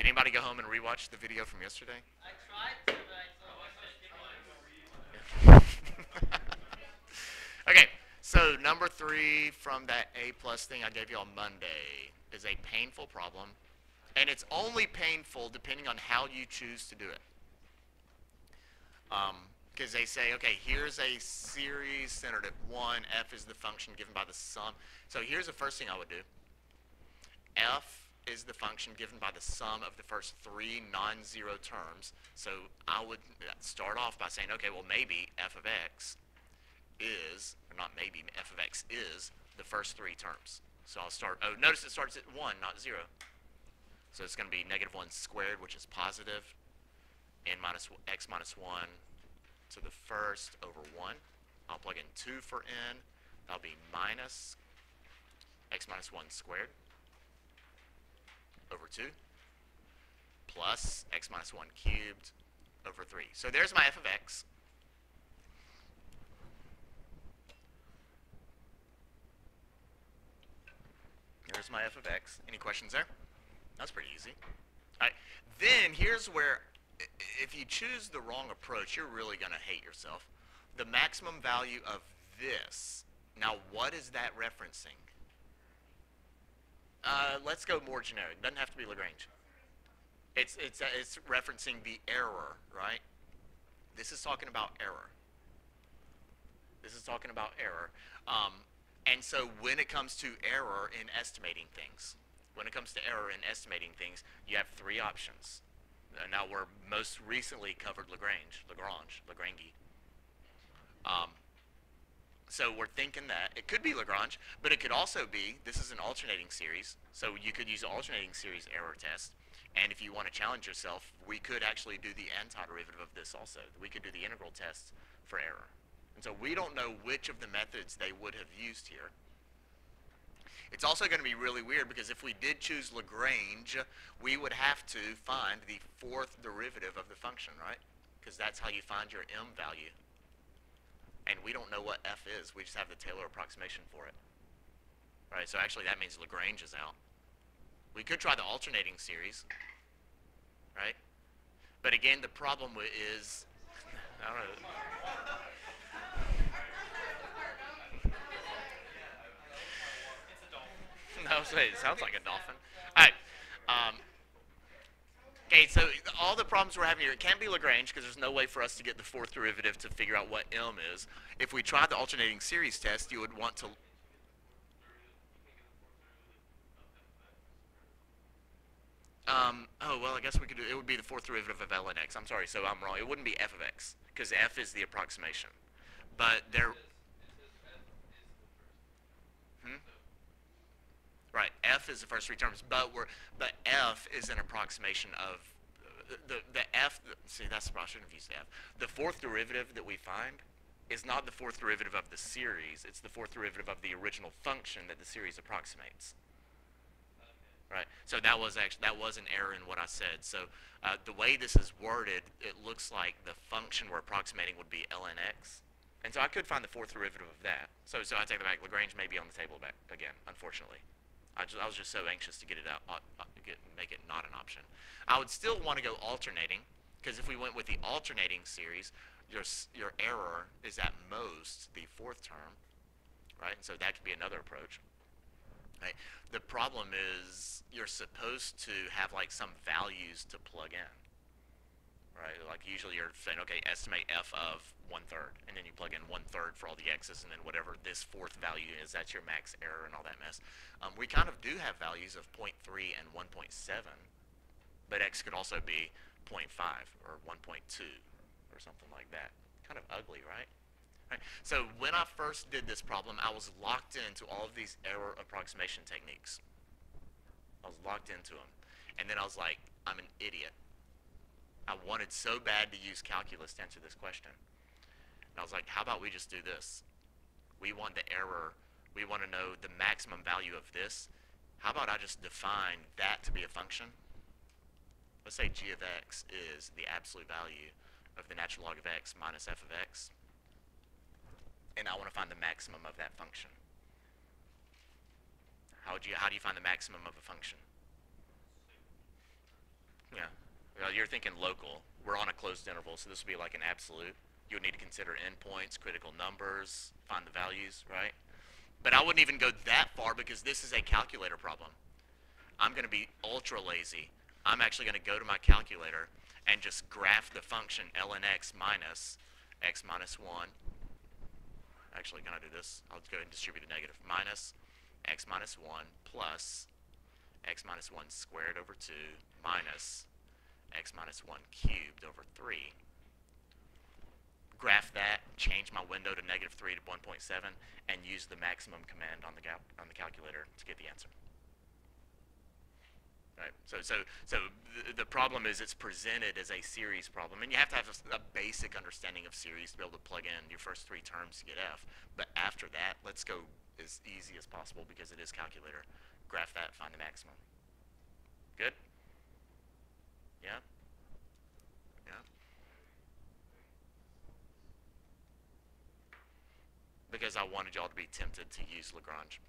Did anybody go home and rewatch the video from yesterday? I tried to, but I thought okay, so number three from that A plus thing I gave you on Monday is a painful problem, and it's only painful depending on how you choose to do it. Um, because they say, okay, here's a series centered at one, f is the function given by the sum. So here's the first thing I would do. f is the function given by the sum of the first three non-zero terms. So I would start off by saying, okay, well maybe f of x is, or not maybe, f of x is the first three terms. So I'll start, oh, notice it starts at 1, not 0. So it's going to be negative 1 squared, which is positive, n minus x minus 1 to the first over 1. I'll plug in 2 for n. That'll be minus x minus 1 squared over 2 plus x minus 1 cubed over 3. So there's my f of x. There's my f of x. Any questions there? That's pretty easy. All right. Then here's where, if you choose the wrong approach, you're really going to hate yourself. The maximum value of this. Now, what is that referencing? Uh, let's go more generic. Doesn't have to be Lagrange. It's, it's, uh, it's referencing the error, right? This is talking about error. This is talking about error. Um, and so when it comes to error in estimating things, when it comes to error in estimating things, you have three options. Uh, now we're most recently covered Lagrange, Lagrange, Lagrange. Um, so we're thinking that it could be Lagrange, but it could also be, this is an alternating series, so you could use an alternating series error test. And if you want to challenge yourself, we could actually do the antiderivative of this also. We could do the integral test for error. And so we don't know which of the methods they would have used here. It's also going to be really weird because if we did choose Lagrange, we would have to find the fourth derivative of the function, right? Because that's how you find your m value and we don't know what f is. We just have the Taylor approximation for it. Right, so actually that means Lagrange is out. We could try the alternating series, right? But again, the problem is, I don't know. no, it sounds like a dolphin. All right. Um, Okay, so all the problems we're having here, it can't be Lagrange because there's no way for us to get the fourth derivative to figure out what m is. If we tried the alternating series test, you would want to... Um, oh, well, I guess we could do, it would be the fourth derivative of ln x. I'm sorry, so I'm wrong. It wouldn't be f of x because f is the approximation. But there... Hmm? Right, f is the first three terms, but we're but f is an approximation of the the f. See, that's the. I shouldn't have used f. The fourth derivative that we find is not the fourth derivative of the series. It's the fourth derivative of the original function that the series approximates. Right. So that was actually that was an error in what I said. So uh, the way this is worded, it looks like the function we're approximating would be ln x. And so I could find the fourth derivative of that. So so I take that back. Lagrange may be on the table back again, unfortunately. I, just, I was just so anxious to get it out, uh, uh, get, make it not an option. I would still want to go alternating, because if we went with the alternating series, your, your error is at most the fourth term, right? And so that could be another approach. Right? The problem is you're supposed to have like some values to plug in right? Like usually you're saying, okay, estimate f of one third, and then you plug in one third for all the x's, and then whatever this fourth value is, that's your max error and all that mess. Um, we kind of do have values of 0.3 and 1.7, but x could also be 0.5 or 1.2 or something like that. Kind of ugly, right? right? So when I first did this problem, I was locked into all of these error approximation techniques. I was locked into them. And then I was like, I'm an idiot. I wanted so bad to use calculus to answer this question. And I was like, how about we just do this? We want the error. We want to know the maximum value of this. How about I just define that to be a function? Let's say g of x is the absolute value of the natural log of x minus f of x. And I want to find the maximum of that function. How, would you, how do you find the maximum of a function? You're thinking local. We're on a closed interval, so this would be like an absolute. You would need to consider endpoints, critical numbers, find the values, right? But I wouldn't even go that far because this is a calculator problem. I'm going to be ultra lazy. I'm actually going to go to my calculator and just graph the function ln x minus x minus 1. Actually, can I do this? I'll go and distribute the negative. Minus x minus 1 plus x minus 1 squared over 2 minus x minus 1 cubed over 3. Graph that, change my window to negative 3 to 1.7, and use the maximum command on the, on the calculator to get the answer. Right. So, so, so the, the problem is it's presented as a series problem, and you have to have a, a, basic understanding of series to be able to plug in your first three terms to get F. But after that, let's go as easy as possible because it is calculator. Graph that, find the maximum. Good? Yeah? Yeah? Because I wanted y'all to be tempted to use Lagrange.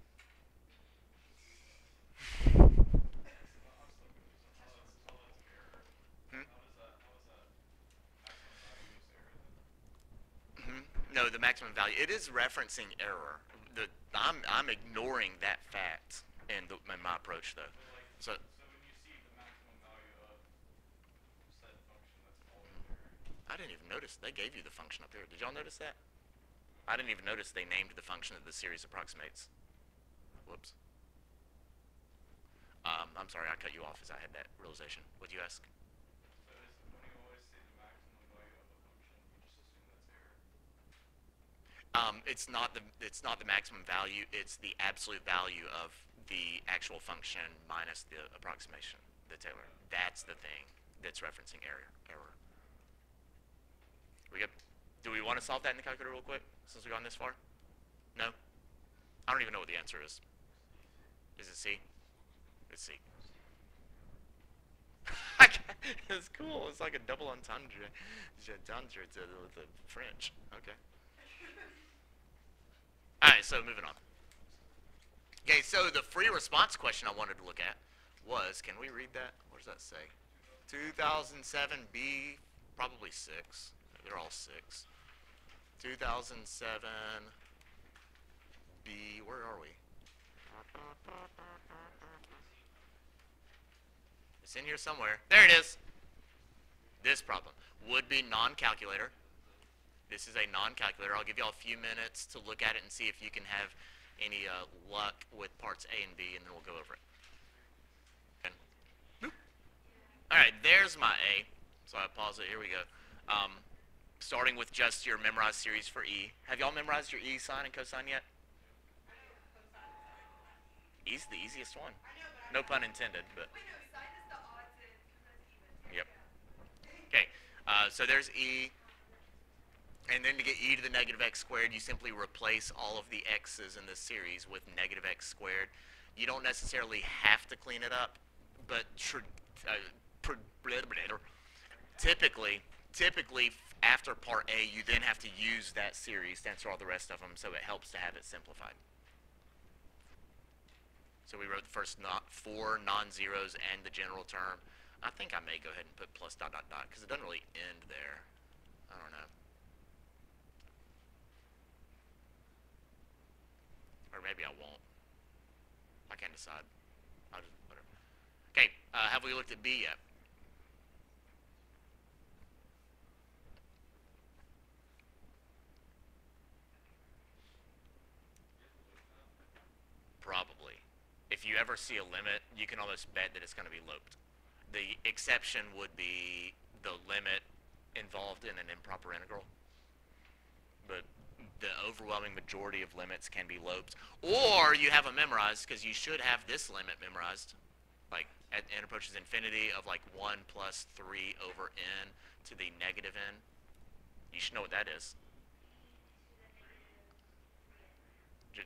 Hmm? No, the maximum value. It is referencing error. The, I'm, I'm ignoring that fact in, the, in my approach, though. So, I didn't even notice. They gave you the function up there. Did y'all notice that? I didn't even notice they named the function that the series approximates. Whoops. Um, I'm sorry, I cut you off as I had that realization. What'd you ask? Um, it's not the it's not the maximum value. It's the absolute value of the actual function minus the approximation, the Taylor. That's the thing that's referencing error. Error. We good? Do we want to solve that in the calculator real quick since we've gone this far? No. I don't even know what the answer is. Is it C? It's C. it's cool. It's like a double entendre. Entendre to the French. Okay. All right, so moving on. Okay, so the free response question I wanted to look at was, can we read that? What does that say? 2007B, probably 6. They're all 6. 2007B, where are we? It's in here somewhere. There it is. This problem would be non-calculator. This is a non-calculator. I'll give you all a few minutes to look at it and see if you can have any uh, luck with parts A and B, and then we'll go over it. Okay. All right, there's my A. So I pause it. Here we go. Um, starting with just your memorized series for E. Have y'all memorized your E sine and cosine yet? E's the easiest one. No pun intended, but. Yep. Okay, uh, so there's E. And then to get e to the negative x squared, you simply replace all of the x's in this series with negative x squared. You don't necessarily have to clean it up, but uh, typically, typically after part A, you then have to use that series to answer all the rest of them, so it helps to have it simplified. So we wrote the first not four non-zeros and the general term. I think I may go ahead and put plus dot dot dot because it doesn't really end there. I don't know. Or maybe I won't. I can't decide. I'll just, whatever. Okay, uh, have we looked at B yet? Probably. If you ever see a limit, you can almost bet that it's going to be loped. The exception would be the limit involved in an improper integral. But the overwhelming majority of limits can be loped. Or you have them memorized, because you should have this limit memorized. Like, at n approaches infinity of like 1 plus 3 over n to the negative n. You should know what that is.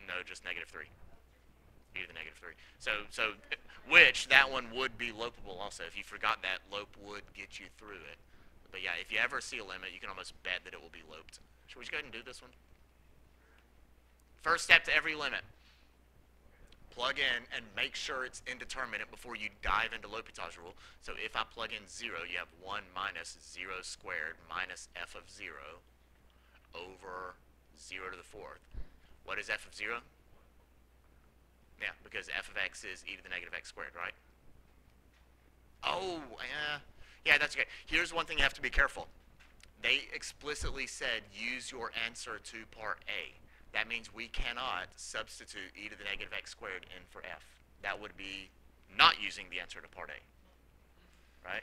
No, just negative 3. E to the negative 3. So, so, which, that one would be lopable also. If you forgot that, lope would get you through it. But yeah, if you ever see a limit, you can almost bet that it will be loped. Should we just go ahead and do this one? First step to every limit. plug in and make sure it's indeterminate before you dive into L'Hopital's rule. So if I plug in 0, you have 1 minus 0 squared minus f of 0 over 0 to the fourth. What is f of 0? Yeah, because f of x is e to the negative x squared, right? Oh, yeah. Yeah, that's okay. Here's one thing you have to be careful. They explicitly said use your answer to part A. That means we cannot substitute e to the negative x squared in for f. That would be not using the answer to part A, right?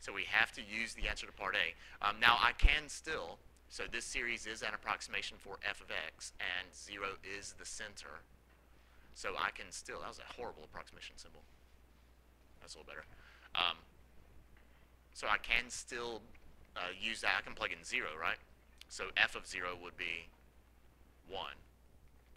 So we have to use the answer to part A. Um, now I can still, so this series is an approximation for f of x, and 0 is the center. So I can still, that was a horrible approximation symbol. That's a little better. Um, so I can still uh, use that. I can plug in 0, right? So f of 0 would be 1.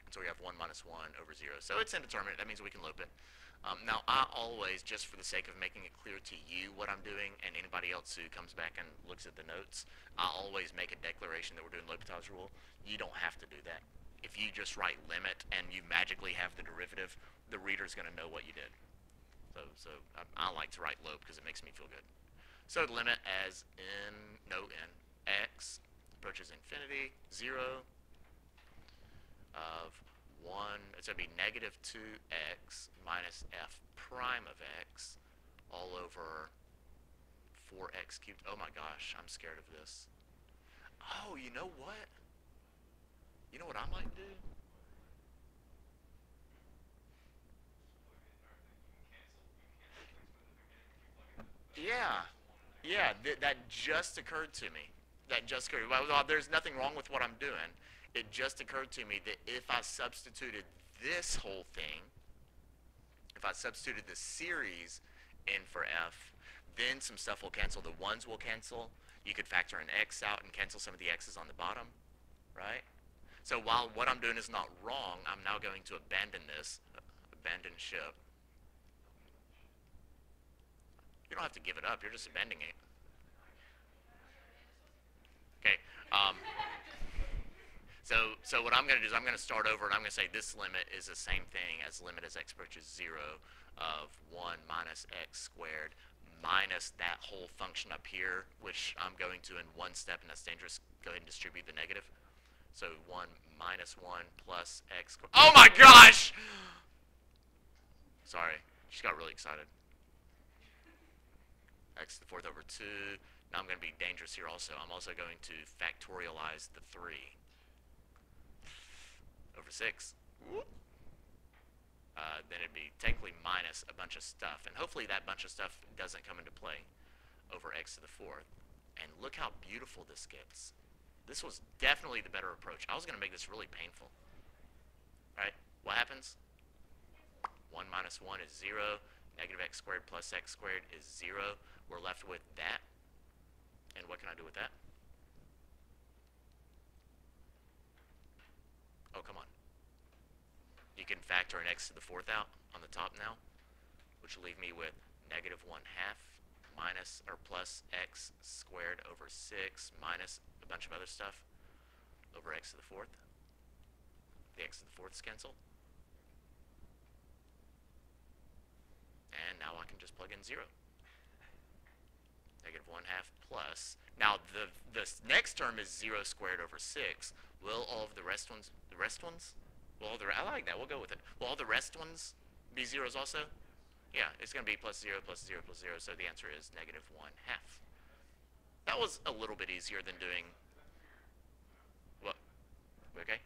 So we have 1 minus 1 over 0. So it's indeterminate. That means we can loop it. Um, now, I always, just for the sake of making it clear to you what I'm doing and anybody else who comes back and looks at the notes, I always make a declaration that we're doing L'Hopital's rule. You don't have to do that. If you just write limit and you magically have the derivative, the reader's going to know what you did. So, so I, I like to write lope because it makes me feel good. So the limit as n, no n, x approaches infinity, 0, of 1, it's going to be negative 2x minus f prime of x all over 4x cubed. Oh my gosh, I'm scared of this. Oh, you know what? You know what I might do? Yeah, yeah, th that just occurred to me. That just occurred. Well, there's nothing wrong with what I'm doing it just occurred to me that if I substituted this whole thing, if I substituted the series in for f, then some stuff will cancel. The ones will cancel. You could factor an x out and cancel some of the x's on the bottom, right? So while what I'm doing is not wrong, I'm now going to abandon this, abandon ship. You don't have to give it up. You're just abandoning it. Okay. Um, so, so what I'm going to do is I'm going to start over and I'm going to say this limit is the same thing as limit as x approaches 0 of 1 minus x squared minus that whole function up here, which I'm going to in one step, and that's dangerous. Go ahead and distribute the negative. So 1 minus 1 plus x. Oh my gosh! Sorry, she got really excited. x to the fourth over 2. Now I'm going to be dangerous here also. I'm also going to factorialize the 3 over 6. Uh, then it'd be technically minus a bunch of stuff. And hopefully that bunch of stuff doesn't come into play over x to the fourth. And look how beautiful this gets. This was definitely the better approach. I was going to make this really painful. All right, What happens? 1 minus 1 is 0. Negative x squared plus x squared is 0. We're left with that. And what can I do with that? Oh, come on. You can factor an x to the fourth out on the top now, which will leave me with negative 1 half minus or plus x squared over 6 minus bunch of other stuff over x to the fourth. The x to the fourths cancel. And now I can just plug in 0. Negative 1 half plus. Now the, the next term is 0 squared over 6. Will all of the rest ones, the rest ones? All the, I like that, we'll go with it. Will all the rest ones be zeros also? Yeah, it's going to be plus 0 plus 0 plus 0, so the answer is negative 1 half. That was a little bit easier than doing, okay?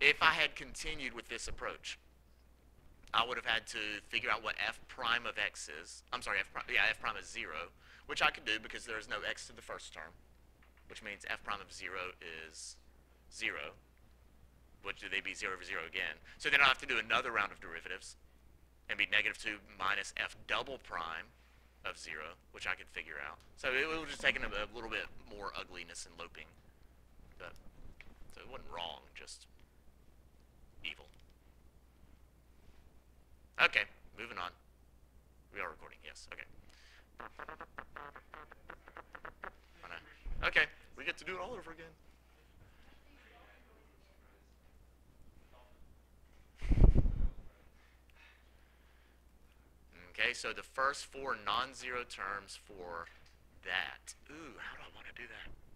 If I had continued with this approach, I would have had to figure out what f prime of x is. I'm sorry, f prime, yeah, f prime is 0, which I could do because there is no x to the first term, which means f prime of 0 is 0, which do they be 0 over 0 again. So then I'll have to do another round of derivatives and be negative 2 minus f double prime of 0, which I could figure out. So it will just take a, a little bit more ugliness and looping. But, it wasn't wrong, just evil. Okay, moving on. We are recording, yes, okay. Okay, we get to do it all over again. Okay, so the first four non-zero terms for that. Ooh, how do I want to do that?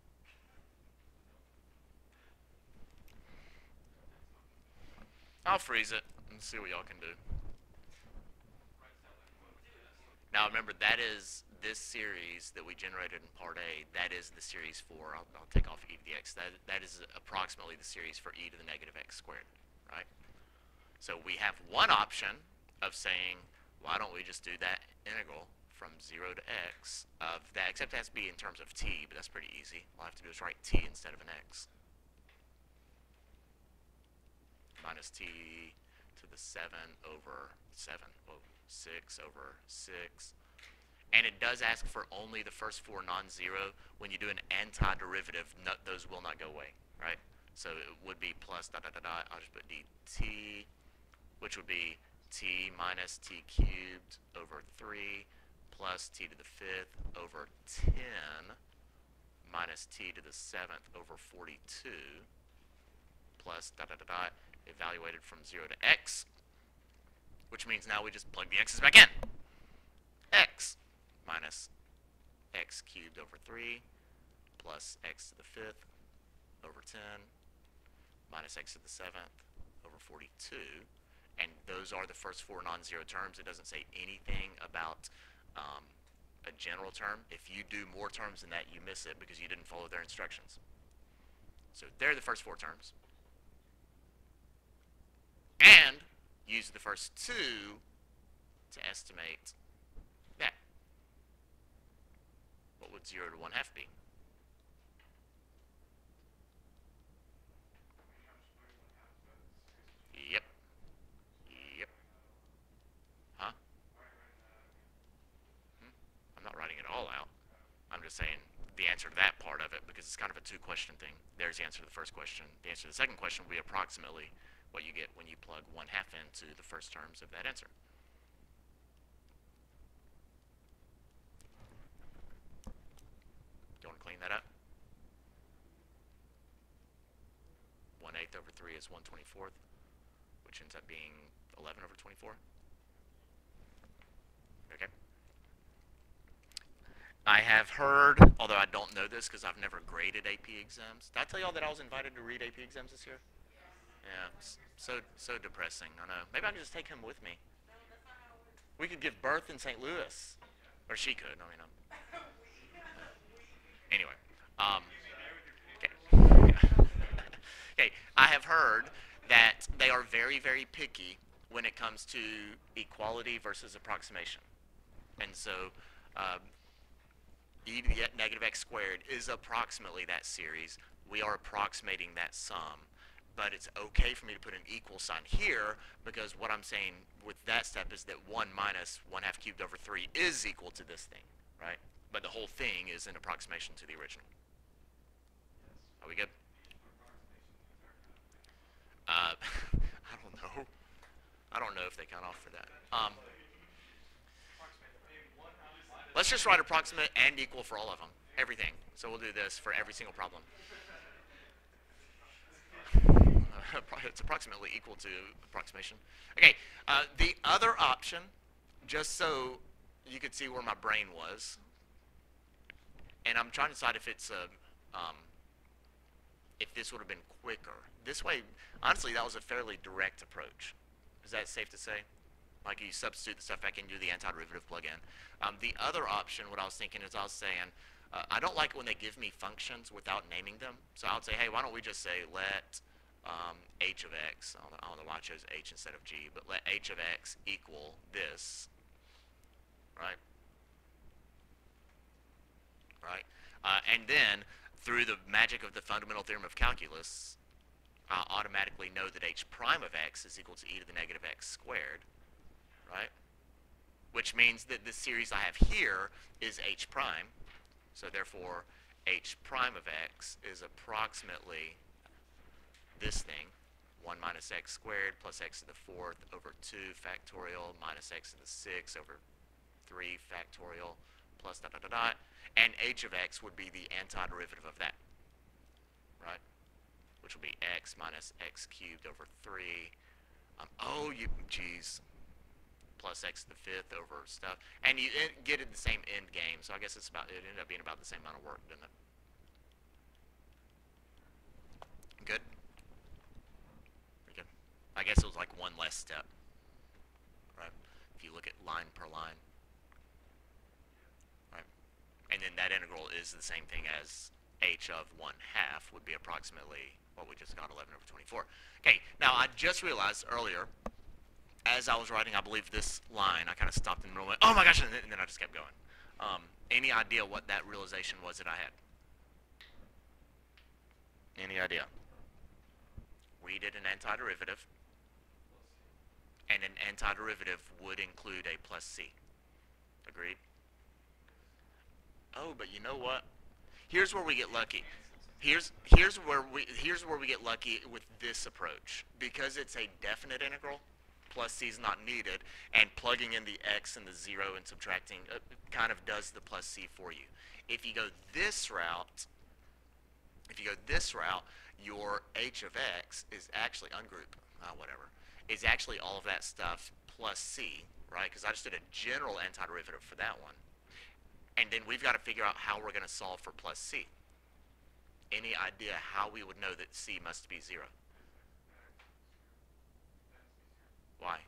I'll freeze it and see what y'all can do. Now remember, that is this series that we generated in part A. That is the series for, I'll, I'll take off e to the x. That, that is approximately the series for e to the negative x squared, right? So we have one option of saying, why don't we just do that integral from 0 to x of that, except it has to be in terms of t, but that's pretty easy. All I have to do is write t instead of an x. Minus t to the 7 over 7. Whoa, 6 over 6. And it does ask for only the first four non-zero. When you do an antiderivative, no, those will not go away, right? So it would be plus dot dot dot dot. I'll just put dt, which would be t minus t cubed over 3 plus t to the fifth over 10 minus t to the seventh over 42 plus dot dot dot dot evaluated from 0 to x, which means now we just plug the x's back in. x minus x cubed over 3 plus x to the fifth over 10 minus x to the seventh over 42. And those are the first four non-zero terms. It doesn't say anything about um, a general term. If you do more terms than that, you miss it because you didn't follow their instructions. So they're the first four terms. And use the first two to estimate that. What would 0 to 1 half be? Yep. Yep. Huh? Hmm? I'm not writing it all out. I'm just saying the answer to that part of it because it's kind of a two question thing. There's the answer to the first question. The answer to the second question will be approximately what you get when you plug one half into the first terms of that answer. Do you want to clean that up? 1 eighth over 3 is 1 24th, which ends up being 11 over 24. Okay. I have heard, although I don't know this because I've never graded AP exams. Did I tell y'all that I was invited to read AP exams this year? Yeah, so so depressing. I know. Maybe I could just take him with me. We could give birth in St. Louis, or she could. I mean, um, anyway. Um, okay. okay. I have heard that they are very very picky when it comes to equality versus approximation, and so. Um, e to the negative x squared is approximately that series. We are approximating that sum but it's okay for me to put an equal sign here because what I'm saying with that step is that 1 minus 1 half cubed over 3 is equal to this thing, right? But the whole thing is an approximation to the original. Are we good? Uh, I don't know. I don't know if they count off for that. Um, let's just write approximate and equal for all of them, everything. So we'll do this for every single problem. it's approximately equal to approximation. Okay, uh, the other option, just so you could see where my brain was, and I'm trying to decide if it's a, um, if this would have been quicker. This way, honestly, that was a fairly direct approach. Is that safe to say? Like you substitute the stuff back in, do the antiderivative plug-in. Um, the other option, what I was thinking is I was saying, uh, I don't like it when they give me functions without naming them. So I would say, hey, why don't we just say let um, h of x, I don't, why I chose h instead of g, but let h of x equal this, right? Right? Uh, and then, through the magic of the fundamental theorem of calculus, I automatically know that h prime of x is equal to e to the negative x squared, right? Which means that the series I have here is h prime, so therefore h prime of x is approximately this thing, 1 minus x squared plus x to the fourth over 2 factorial minus x to the sixth over 3 factorial plus dot dot dot dot. And h of x would be the antiderivative of that, right? Which will be x minus x cubed over 3. Um, oh, you, geez. plus x to the fifth over stuff, and you get it the same end game. So I guess it's about it ended up being about the same amount of work, didn't it? Good. I guess it was like one less step, right? If you look at line per line, right? And then that integral is the same thing as h of 1 half would be approximately what we just got, 11 over 24. Okay, now I just realized earlier, as I was writing, I believe this line, I kind of stopped in the middle and went, oh my gosh, and then, and then I just kept going. Um, any idea what that realization was that I had? Any idea? We did an antiderivative, and an antiderivative would include a plus c. Agreed? Oh, but you know what? Here's where we get lucky. Here's here's where we here's where we get lucky with this approach because it's a definite integral. Plus c is not needed, and plugging in the x and the zero and subtracting uh, kind of does the plus c for you. If you go this route, if you go this route, your h of x is actually ungroup, uh, whatever, is actually all of that stuff plus c, right? Because I just did a general antiderivative for that one. And then we've got to figure out how we're going to solve for plus c. Any idea how we would know that c must be 0? Why?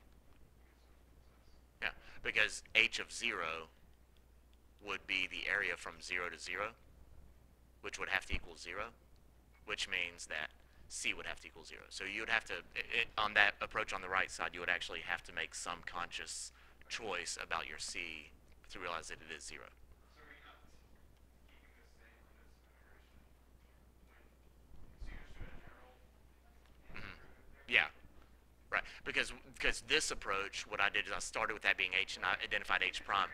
Yeah, because h of 0 would be the area from 0 to 0, which would have to equal 0, which means that c would have to equal 0. So you would have to, i i on that approach on the right side, you would actually have to make some conscious choice about your c to realize that it is 0. Mhm. Yeah, right. Because because this approach, what I did is I started with that being h, and I identified h prime,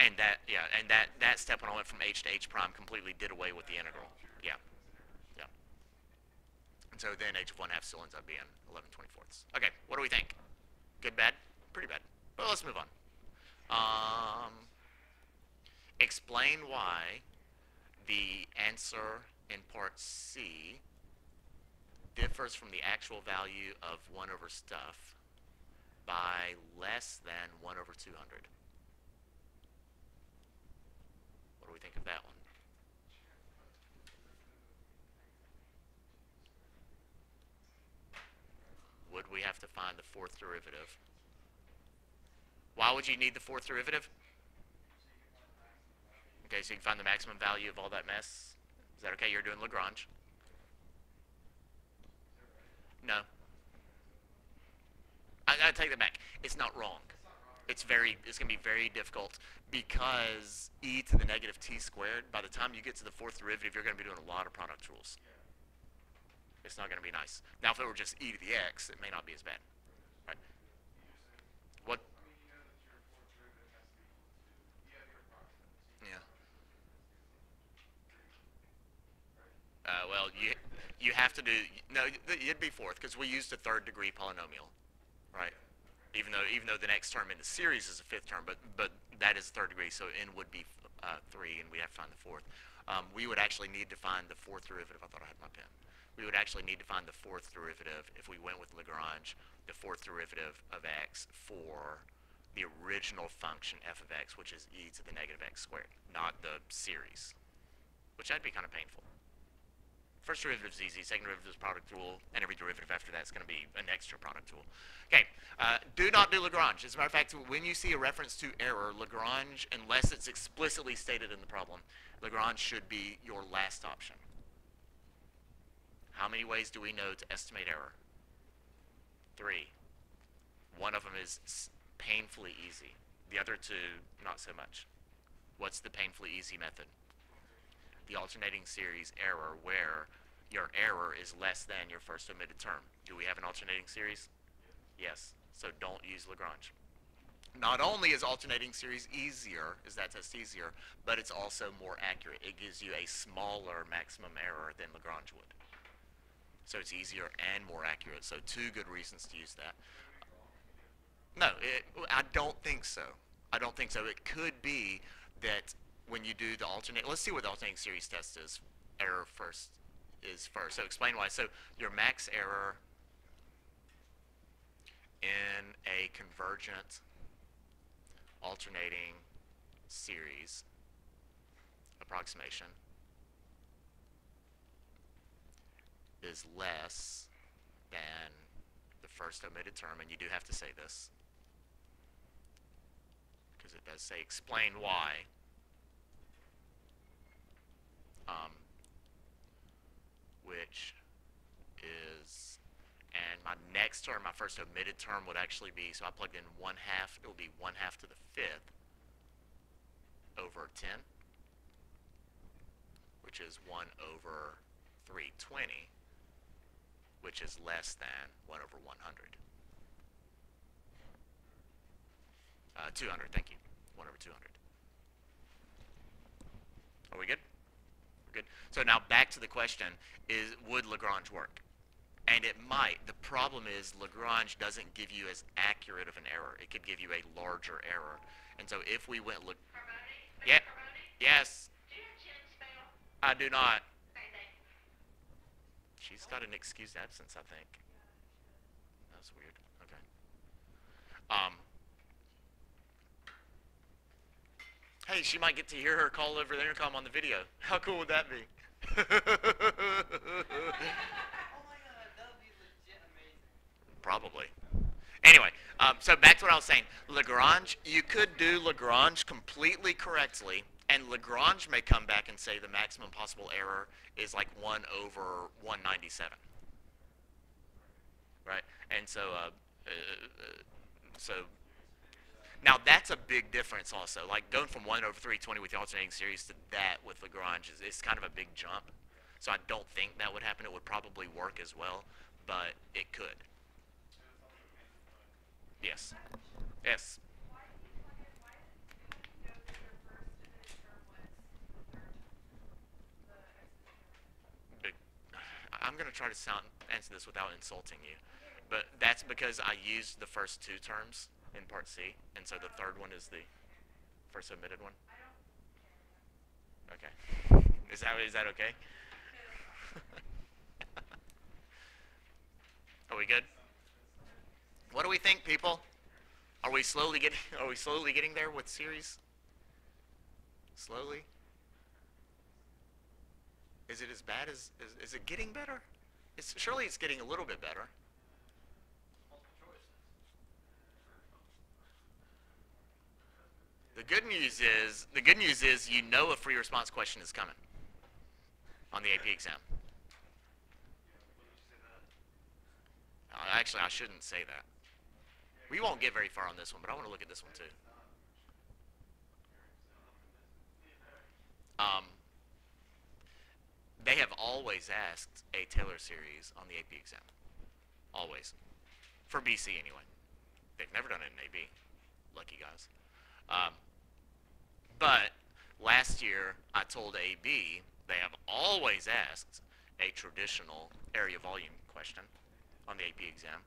and that yeah, and that that step when I went from h to h prime completely did away with the integral. And so then h of one half still ends up being 11 24ths. Okay, what do we think? Good, bad, pretty bad. Well, let's move on. Um, explain why the answer in part C differs from the actual value of 1 over stuff by less than 1 over 200. What do we think of that one? Would we have to find the fourth derivative? Why would you need the fourth derivative? Okay, so you can find the maximum value of all that mess. Is that okay? You're doing Lagrange. No. I, I take that back. It's not wrong. It's very. It's going to be very difficult because e to the negative t squared. By the time you get to the fourth derivative, you're going to be doing a lot of product rules. It's not going to be nice. Now, if it were just e to the x, it may not be as bad. Right? What? Yeah. Uh, well, you you have to do no. It'd be fourth because we used a third degree polynomial, right? Even though even though the next term in the series is a fifth term, but but that is third degree, so n would be uh, three, and we have to find the fourth. Um, we would actually need to find the fourth derivative. If I thought I had my pen. We would actually need to find the fourth derivative if we went with Lagrange, the fourth derivative of x for the original function f of x, which is e to the negative x squared, not the series, which that'd be kind of painful. First derivative is easy, second derivative is product rule, and every derivative after that is going to be an extra product rule. Okay, uh, do not do Lagrange. As a matter of fact, when you see a reference to error, Lagrange, unless it's explicitly stated in the problem, Lagrange should be your last option. How many ways do we know to estimate error? Three. One of them is painfully easy. The other two, not so much. What's the painfully easy method? the alternating series error where your error is less than your first omitted term. Do we have an alternating series? Yes. So don't use Lagrange. Not only is alternating series easier, is that test easier, but it's also more accurate. It gives you a smaller maximum error than Lagrange would. So it's easier and more accurate. So two good reasons to use that. No, it, I don't think so. I don't think so. It could be that when you do the alternate, let's see what the alternating series test is. Error first is first. So explain why. So your max error in a convergent alternating series approximation is less than the first omitted term, and you do have to say this, because it does say explain why. Um, which is, and my next term, my first omitted term would actually be, so I plugged in one half, it will be one half to the fifth over 10, which is 1 over 320, which is less than 1 over 100. Uh, 200, thank you. 1 over 200. Are we good? We're good. So now back to the question, is would Lagrange work? And it might. The problem is Lagrange doesn't give you as accurate of an error. It could give you a larger error. And so if we went look Carboni? Yeah. Yes, Do you have Jen's spell? I do not. She's got an excused absence, I think. That's weird. Okay. Um. Hey, she might get to hear her call over the intercom on the video. How cool would that be? That. Probably. Anyway, um, so back to what I was saying. Lagrange, you could do Lagrange completely correctly, and Lagrange may come back and say the maximum possible error is like 1 over 197. Right? And so, uh, uh, uh, so now that's a big difference also. Like going from 1 over 320 with the alternating series to that with Lagrange is, is kind of a big jump. So I don't think that would happen. It would probably work as well, but it could. Yes. Yes. Big- I'm going to try to sound, answer this without insulting you. But that's because I used the first two terms in part C, and so the third one is the first submitted one. Okay. Is that is that okay? Are we good? What do we think, people? Are we slowly getting are we slowly getting there with series? Slowly? Is it as bad as is, is it getting better? It's surely it's getting a little bit better. The good news is the good news is you know a free response question is coming on the AP exam. Uh, actually, I shouldn't say that. We won't get very far on this one, but I want to look at this one too. Um, they have always asked a Taylor series on the AP exam. Always. For BC anyway. They've never done it in AB. Lucky guys. Um, but last year, I told AB they have always asked a traditional area volume question on the AP exam,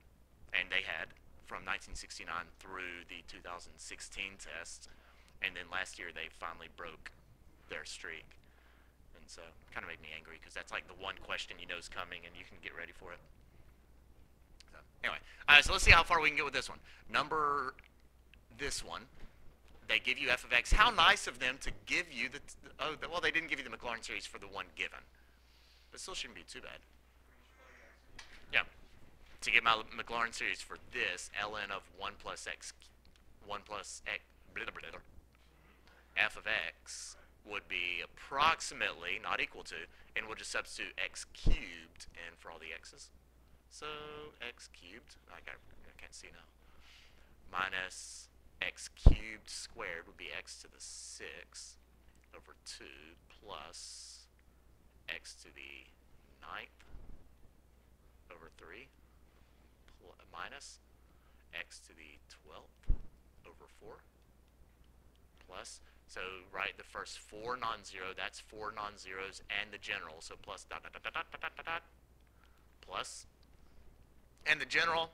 and they had from 1969 through the 2016 test, and then last year they finally broke their streak, so kind of made me angry because that's like the one question you know is coming, and you can get ready for it. So anyway, all right, so let's see how far we can get with this one. Number this one, they give you f of x. How nice of them to give you the, oh, the, well, they didn't give you the Maclaurin series for the one given. But still shouldn't be too bad. Yeah. To get my Maclaurin series for this, ln of 1 plus x, 1 plus x, blah, blah, blah, f of x would be approximately, not equal to, and we'll just substitute x cubed in for all the x's. So x cubed, I, got, I can't see now, minus x cubed squared would be x to the 6 over 2 plus x to the ninth over 3 pl- minus x to the 12th over 4 plus so right the first four non-zero that's four non-zeros and the general. So plus dot dot dot dot dot dot dot, dot plus and the general?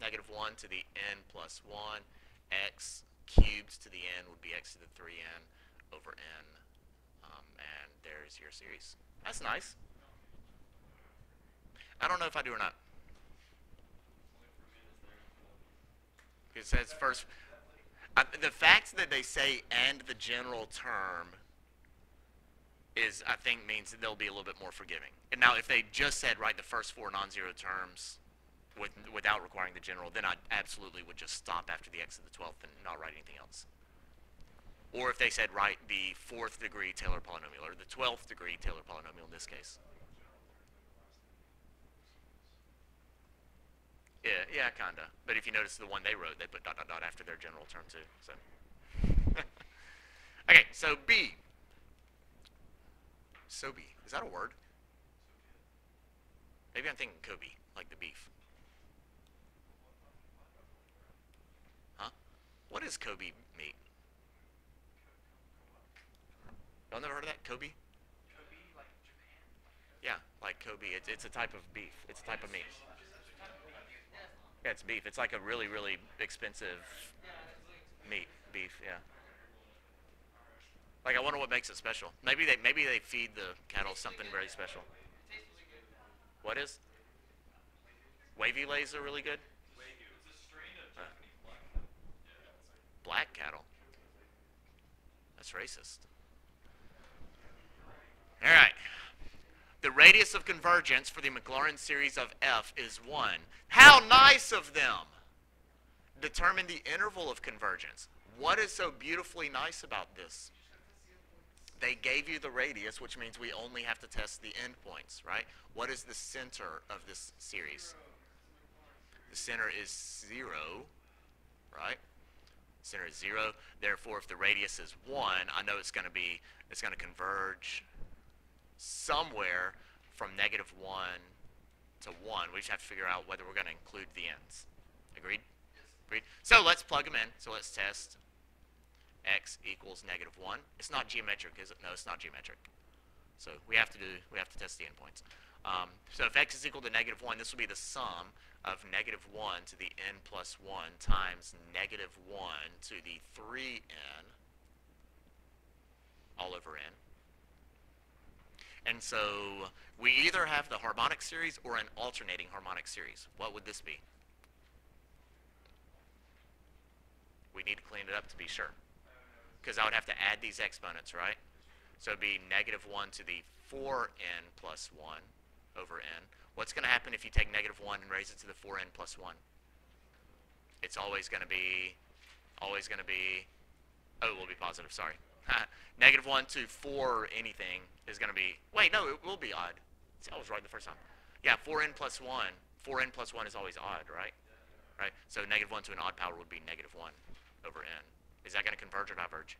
negative 1 to the n plus 1 x cubed to the n would be x to the 3n over n. Um, and there's your series. That's nice. I don't know if I do or not. It says first Uh, the fact that they say and the general term is, I think, means that they'll be a little bit more forgiving. And now, if they just said write the first four non-zero terms with, without requiring the general, then I absolutely would just stop after the x to the twelfth and not write anything else. Or if they said write the fourth degree Taylor polynomial or the twelfth degree Taylor polynomial in this case. Yeah, yeah, kinda. But if you notice the one they wrote, they put dot dot dot after their general term too. So. okay, so B. So B. Is that a word? Maybe I'm thinking Kobe, like the beef. Huh? What is Kobe meat? Y'all never heard of that? Kobe? Kobe, like Japan. Yeah, like Kobe. It's, it's a type of beef. It's a type of meat. Yeah, it's beef. It's like a really, really expensive meat. Beef, yeah. Like I wonder what makes it special. Maybe they maybe they feed the cattle something very special. What is? Wavy lays are really good. Uh, black cattle. That's racist. All right. The radius of convergence for the Maclaurin series of f is 1. How nice of them! Determine the interval of convergence. What is so beautifully nice about this? They gave you the radius, which means we only have to test the endpoints, right? What is the center of this series? The center is 0, right? Center is 0. Therefore, if the radius is 1, I know it's going to be, it's going to converge somewhere from negative 1 to 1. We just have to figure out whether we're going to include the ends. Agreed? Agreed? So let's plug them in. So let's test x equals negative 1. It's not geometric, is it? No, it's not geometric. So we have to do, we have to test the endpoints. Um, so if x is equal to negative 1, this will be the sum of negative 1 to the n plus 1 times negative 1 to the 3n all over n. And so we either have the harmonic series or an alternating harmonic series. What would this be? We need to clean it up to be sure. Because I would have to add these exponents, right? So it'd be negative 1 to the 4n plus 1 over n. What's going to happen if you take negative 1 and raise it to the 4n plus 1? It's always going to be, always going to be, oh, it will be positive, sorry. negative 1 to 4 anything is going to be, wait, no, it will be odd. See, I was right the first time. Yeah, 4n plus 1, 4n plus 1 is always odd, right? Right? So negative 1 to an odd power would be negative 1 over n. Is that going to converge or diverge?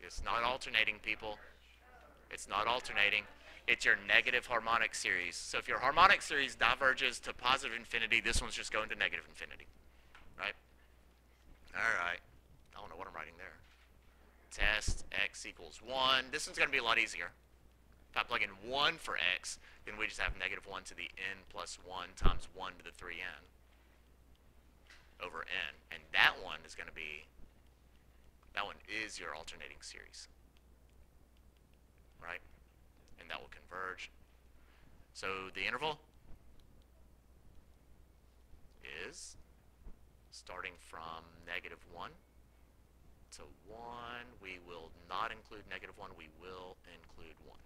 It's not alternating, people. It's not alternating. It's your negative harmonic series. So if your harmonic series diverges to positive infinity, this one's just going to negative infinity. Right? All right. I don't know what I'm writing there. Test x equals 1. This one's going to be a lot easier. If I plug in 1 for x, then we just have negative 1 to the n plus 1 times 1 to the 3n over n. And that one is going to be, that one is your alternating series. Right? And that will converge. So the interval is starting from negative 1 to 1. We will not include negative 1. We will include 1.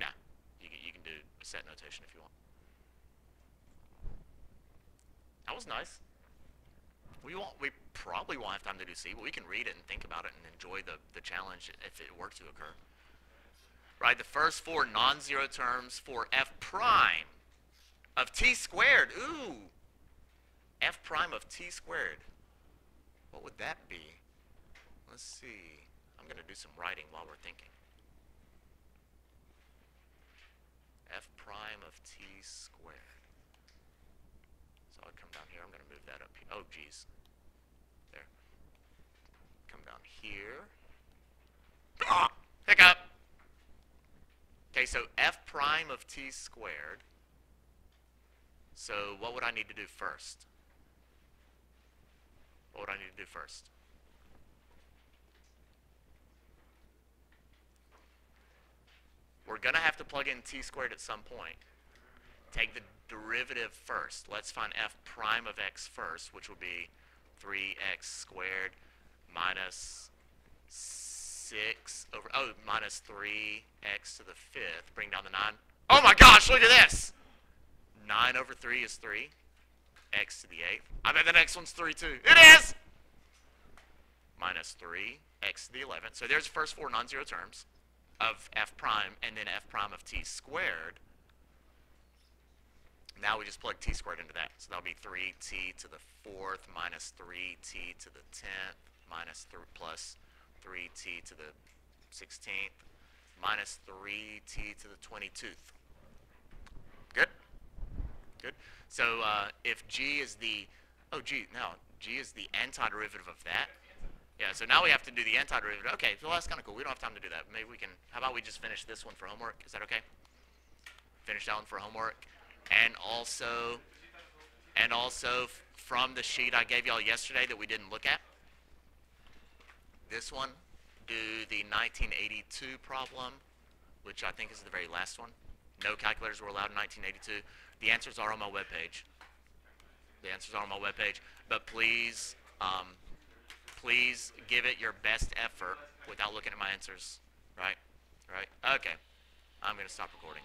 Nah, you, can- you can do a set notation if you want. That was nice. We won't. We probably won't have time to do C, but we can read it and think about it and enjoy the the challenge if it were to occur. Right. The first four non-zero terms for f prime of t squared. Ooh. f prime of t squared. What would that be? Let's see. I'm going to do some writing while we're thinking. f prime of t squared. So I'll come down here. I'm going to move that up here. Oh, geez. There. Come down here. Ah! Hiccup! Okay, so f prime of t squared. So what would I need to do first? What would I need to do first? We're gonna have to plug in t squared at some point. Take the derivative first. Let's find f prime of x first, which will be 3x squared minus 6 over, oh, minus 3x to the fifth. Bring down the 9. Oh my gosh, look at this! 9 over 3 is 3. x to the 8th. I bet the next one's 3 too. It is! Minus 3, x to the 11th. So there's the first four non-zero terms of f prime, and then f prime of t squared. Now we just plug t squared into that. So that'll be 3t to the 4th minus 3t to the 10th minus th- plus 3t to the 16th minus 3t to the 22th. Good? So uh, if g is the, oh g, no, g is the antiderivative of that. Yeah, so now we have to do the antiderivative. Okay, so that's kind of cool. We don't have time to do that. Maybe we can, how about we just finish this one for homework? Is that okay? Finish that one for homework. And also, and also from the sheet I gave y'all yesterday that we didn't look at, this one, do the 1982 problem, which I think is the very last one. No calculators were allowed in 1982. The answers are on my webpage. The answers are on my webpage. But please, um, please give it your best effort without looking at my answers. Right? Right? Okay. I'm going to stop recording.